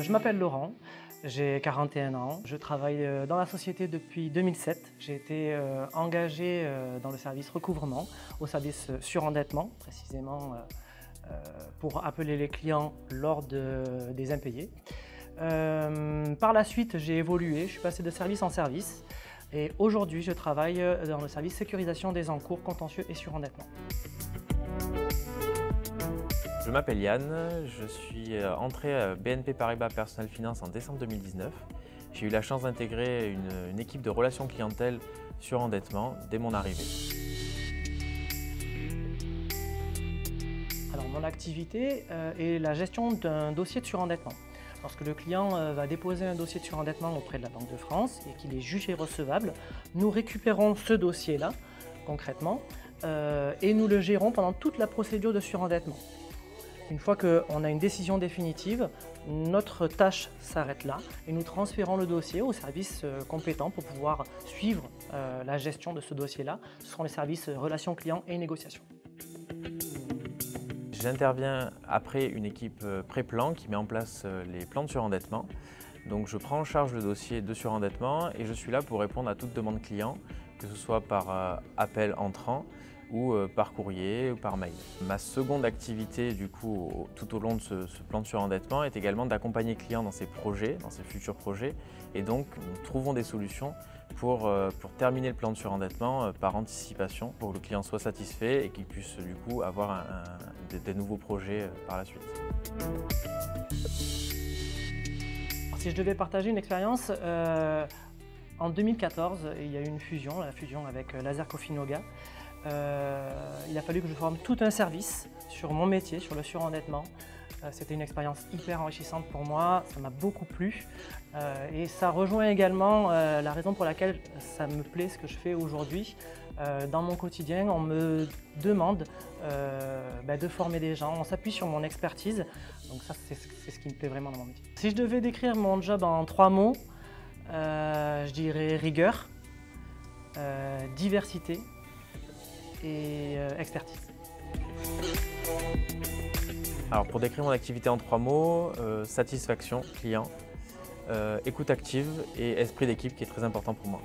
Je m'appelle Laurent, j'ai 41 ans, je travaille euh, dans la société depuis 2007. J'ai été euh, engagé euh, dans le service recouvrement, au service surendettement précisément pour appeler les clients lors des impayés. par la suite, j'ai évolué, je suis passé de service en service et aujourd'hui, je travaille dans le service sécurisation des encours contentieux et surendettement. Je m'appelle Yann, je suis euh, entré à BNP Paribas Personal Finance en décembre 2019. J'ai eu la chance d'intégrer une, équipe de relations clientèle sur endettement dès mon arrivée. Alors mon activité euh, est la gestion d'un dossier de surendettement. Lorsque le client euh, va déposer un dossier de surendettement auprès de la Banque de France et qu'il est jugé recevable, nous récupérons ce dossier-là concrètement et nous le gérons pendant toute la procédure de surendettement. Une fois qu'on a une décision définitive, notre tâche s'arrête là et nous transférons le dossier au service euh, compétent pour pouvoir suivre euh, la gestion de ce dossier-là. Ce seront les services euh, relations clients et négociations. J'interviens après une équipe pré-plan qui met en place les plans de surendettement. Donc je prends en charge le dossier de surendettement et je suis là pour répondre à toute demande client, que ce soit par appel entrant ou euh, par courrier ou par mail. Ma seconde activité du coup tout au long de ce, plan de surendettement est également d'accompagner le client dans ses projets, dans ses futurs projets et donc nous trouvons des solutions pour, euh, pour terminer le plan de surendettement euh, par anticipation pour que le client soit satisfait et qu'il puisse du coup avoir des, nouveaux projets par la suite. Si je devais partager une expérience, en 2014, il y a eu une fusion, la fusion avec Laser Coffee Noga. Euh, il a fallu que je forme tout un service sur mon métier, sur le surendettement. Euh, c'était une expérience hyper enrichissante pour moi, ça m'a beaucoup plu euh, et ça rejoint également la raison pour laquelle ça me plaît ce que je fais aujourd'hui. dans mon quotidien, on me demande bah, de former des gens, on s'appuie sur mon expertise, donc ça c'est ce qui me plaît vraiment dans mon métier. Si je devais décrire mon job en trois mots, je dirais rigueur, euh, diversité et euh, expertise. Alors pour décrire mon activité en trois mots, euh, satisfaction client, écoute active et esprit d'équipe qui est très important pour moi.